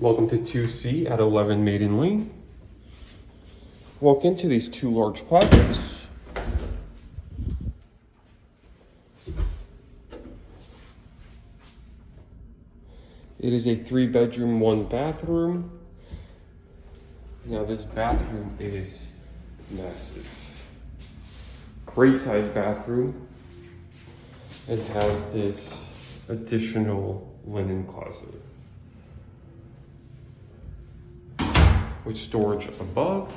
Welcome to 2C at 11 Maiden Lane. Walk into these two large closets. It is a three bedroom, one bathroom. Now this bathroom is massive. Great size bathroom. It has this additional linen closet. With storage above.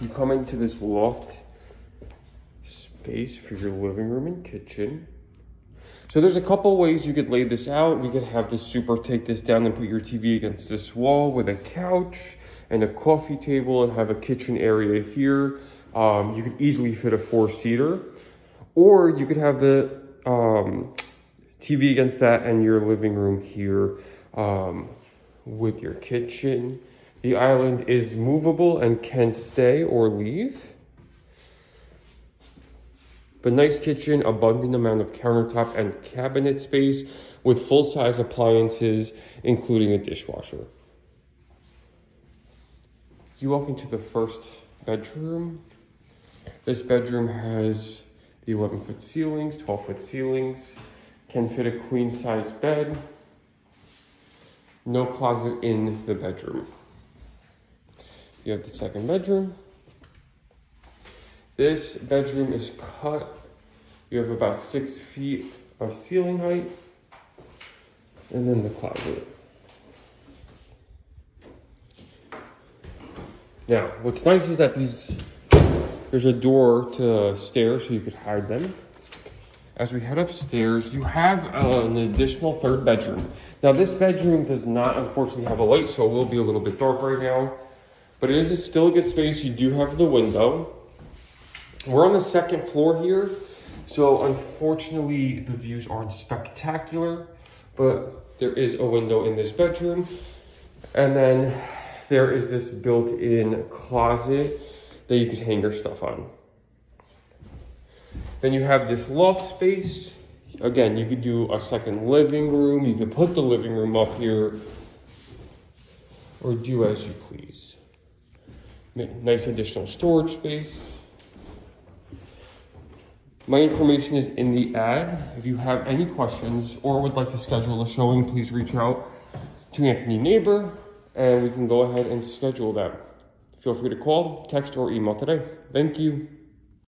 You come into this loft space for your living room and kitchen. So there's a couple ways you could lay this out. You could have the super take this down and put your TV against this wall with a couch and a coffee table and have a kitchen area here. Um, you could easily fit a four-seater. Or you could have the um, TV against that and your living room here um, with your kitchen. The island is movable and can stay or leave. But nice kitchen, abundant amount of countertop and cabinet space with full-size appliances, including a dishwasher. You walk into the first bedroom. This bedroom has the 11 foot ceilings, 12 foot ceilings, can fit a queen size bed, no closet in the bedroom. You have the second bedroom. This bedroom is cut. You have about six feet of ceiling height. And then the closet. Now, what's nice is that these, there's a door to stairs so you could hide them. As we head upstairs, you have uh, an additional third bedroom. Now, this bedroom does not unfortunately have a light, so it will be a little bit dark right now. But it is still a good space. You do have the window. We're on the second floor here, so unfortunately the views aren't spectacular, but there is a window in this bedroom. And then there is this built-in closet that you could hang your stuff on. Then you have this loft space. Again, you could do a second living room. You could put the living room up here or do as you please. Nice additional storage space. My information is in the ad. If you have any questions or would like to schedule a showing, please reach out to Anthony Naber and we can go ahead and schedule that. Feel free to call, text, or email today. Thank you.